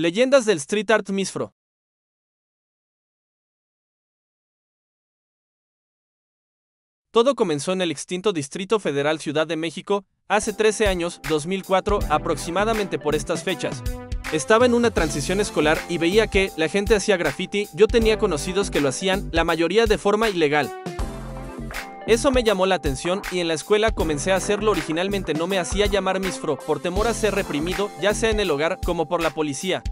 Leyendas del Street Art Misfro. Todo comenzó en el extinto Distrito Federal Ciudad de México, hace 13 años, 2004, aproximadamente por estas fechas. Estaba en una transición escolar y veía que la gente hacía graffiti, yo tenía conocidos que lo hacían, la mayoría de forma ilegal. Eso me llamó la atención y en la escuela comencé a hacerlo originalmente no me hacía llamar misfro por temor a ser reprimido, ya sea en el hogar como por la policía.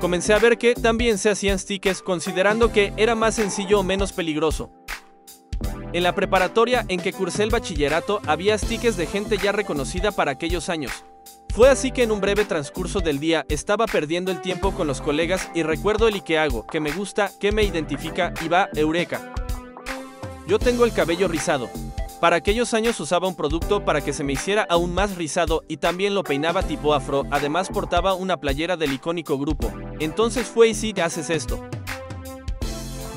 Comencé a ver que también se hacían stickers considerando que era más sencillo o menos peligroso. En la preparatoria en que cursé el bachillerato había stickers de gente ya reconocida para aquellos años. Fue así que en un breve transcurso del día estaba perdiendo el tiempo con los colegas y recuerdo el y que hago, que me gusta, que me identifica y va, eureka. Yo tengo el cabello rizado. Para aquellos años usaba un producto para que se me hiciera aún más rizado y también lo peinaba tipo afro, además portaba una playera del icónico grupo. Entonces fue y sí, haces esto.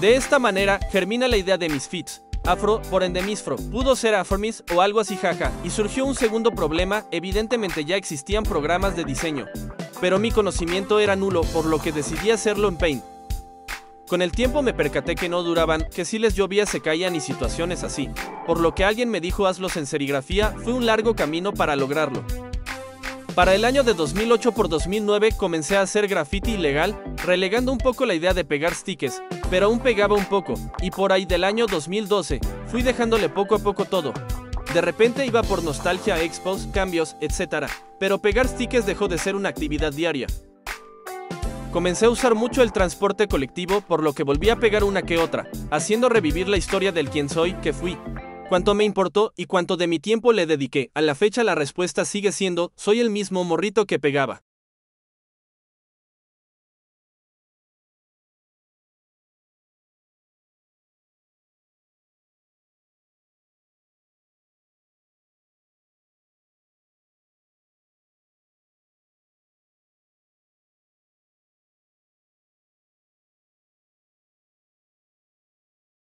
De esta manera germina la idea de mis fits, Afro por endemisfro, pudo ser Afromis o algo así jaja, y surgió un segundo problema, evidentemente ya existían programas de diseño, pero mi conocimiento era nulo por lo que decidí hacerlo en Paint. Con el tiempo me percaté que no duraban, que si les llovía se caían y situaciones así, por lo que alguien me dijo hazlos en serigrafía, fue un largo camino para lograrlo. Para el año de 2008 por 2009 comencé a hacer graffiti ilegal, relegando un poco la idea de pegar stickers, pero aún pegaba un poco, y por ahí del año 2012 fui dejándole poco a poco todo. De repente iba por nostalgia, expos, cambios, etc. Pero pegar stickers dejó de ser una actividad diaria. Comencé a usar mucho el transporte colectivo, por lo que volví a pegar una que otra, haciendo revivir la historia del quién soy, que fui. Cuánto me importó y cuánto de mi tiempo le dediqué. A la fecha la respuesta sigue siendo, soy el mismo morrito que pegaba.